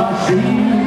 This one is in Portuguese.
Dream